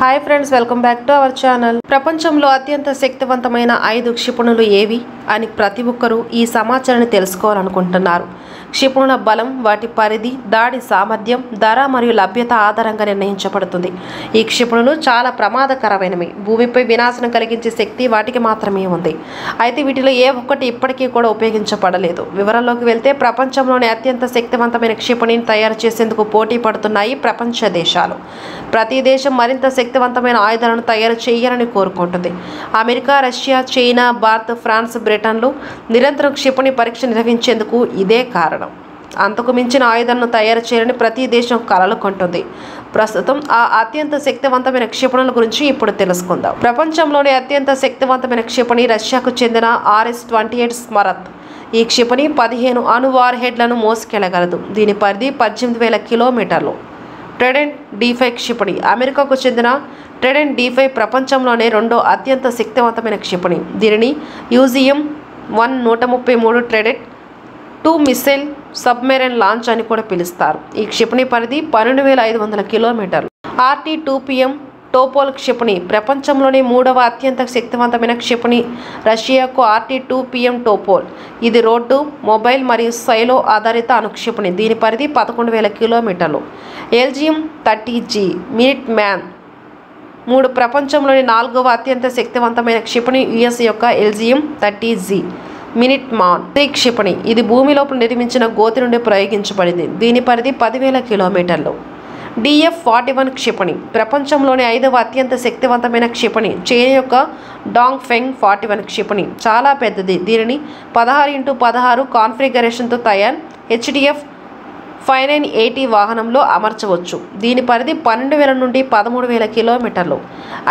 Hi friends welcome back to our channel ప్రపంచంలో అత్యంత శక్తివంతమైన ఐదు క్షిపణులు ఏవి అని ప్రతి ఒక్కరూ ఈ సమాచారాన్ని తెలుసుకోవాలనుకుంటున్నారు. క్షిపణుల బలం వాటి పరిధి దాడి సామర్థ్యం ధర మరియు లభ్యత ఆధారంగా నిర్ణయించబడుతుంది. ఈ క్షిపణులు చాలా ప్రమాదకరమైనవి. భూమిపై వినాశనం కలిగించే శక్తి వాటికి మాత్రమే ఉంది. అయితే వీటిలో ఏ ఒక్కటి ఇప్పటికీ కూడా ఉపయోగించబడలేదు. వివరాల్లోకి వెళ్తే ప్రపంచంలోని అత్యంత శక్తివంతమైన క్షిపణిని తయారు చేసేందుకు పోటీ పడుతున్నాయి ప్రపంచ దేశాలు. ప్రతి దేశం మరింత శక్తివంతమైన ఆయుధాలను తయారు చేయాలని కోరుకుంటుంది. America Russia China Bharat France బ్రిటన్లు నిరంతరం క్షిపణి పరీక్ష నిర్వహించేందుకు ఇదే కారణం. అంతకు మించిన ఆయుధాలను తయారు చేయాలని ప్రతి దేశం కలలు కొంటుంది. ప్రస్తుతం ఆ అత్యంత శక్తివంతమైన క్షిపణుల గురించి ఇప్పుడు తెలుసుకుందాం. ప్రపంచంలోని అత్యంత శక్తివంతమైన క్షిపణి రష్యాకు చెందిన ఆర్ఎస్ ట్వంటీ ఎయిట్ స్మరత్. ఈ క్షిపణి పదిహేను అణు వార్ హెడ్లను మోసుకెళ్ళగలదు. దీని పరిధి పద్దెనిమిది వేల కిలోమీటర్లు. ట్రెడెంట్ డీఫై క్షిపణి. అమెరికాకు చెందిన ట్రెడెంట్ డీఫై ప్రపంచంలోనే రెండో అత్యంత శక్తివంతమైన క్షిపణి. దీనిని యూజియం వన్ నూట ముప్పై మూడు Trident two missile submarine launch అని కూడా పిలుస్తారు. ఈ క్షిపణి పరిధి పన్నెండు వేల ఐదు వందల కిలోమీటర్లు. ఆర్టీ టూ పిఎం టోపోల్ క్షిపణి ప్రపంచంలోని మూడవ అత్యంత శక్తివంతమైన క్షిపణి. రష్యాకు ఆర్టీ టూ పిఎం టోపోల్. ఇది రోడ్డు మొబైల్ మరియు సైలో ఆధారిత అనుక్షిపణి. దీని పరిధి పదకొండు వేల కిలోమీటర్లు. LGM thirty G minute man మూడు ప్రపంచంలోని నాలుగవ అత్యంత శక్తివంతమైన క్షిపణి యుఎస్ యొక్క LGM thirty G. Minuteman three క్షిపణి. ఇది భూమి లోపల నిర్మించిన గోతి నుండి ప్రయోగించబడింది. దీని పరిధి పదివేల కిలోమీటర్లు. డిఎఫ్ ఫార్టీ వన్ క్షిపణి. ప్రపంచంలోని ఐదవ అత్యంత శక్తివంతమైన క్షిపణి. చైనా యొక్క డాంగ్ ఫెంగ్ ఫార్టీ వన్ క్షిపణి. చాలా పెద్దది. దీనిని పదహారు ఇంటూ పదహారు కాన్ఫిగరేషన్తో తయారు. హెచ్డిఎఫ్ ఫైవ్ నైన్ ఎయిటీ వాహనంలో అమర్చవచ్చు. దీని పరిధి పన్నెండు వేల నుండి పదమూడు వేల కిలోమీటర్లు.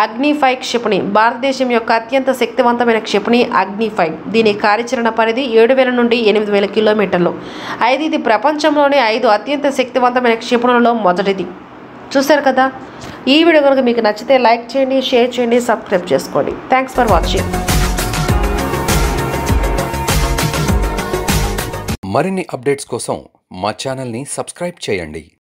అగ్నిఫై క్షిపణి భారతదేశం యొక్క అత్యంత శక్తివంతమైన క్షిపణి అగ్నిఫై దీని కార్యాచరణ పరిధి ఏడు వేల నుండి ఎనిమిది వేల కిలోమీటర్లు. అయితే ఇది ప్రపంచంలోనే ఐదు అత్యంత శక్తివంతమైన క్షిపణులలో మొదటిది. చూశారు కదా? ఈ వీడియో కనుక మీకు నచ్చితే లైక్ చేయండి షేర్ చేయండి సబ్స్క్రైబ్ చేసుకోండి. థ్యాంక్స్ ఫర్ వాచింగ్ మరిన్ని అప్డేట్స్ కోసం మా ఛానల్ని సబ్స్క్రైబ్ చేయండి.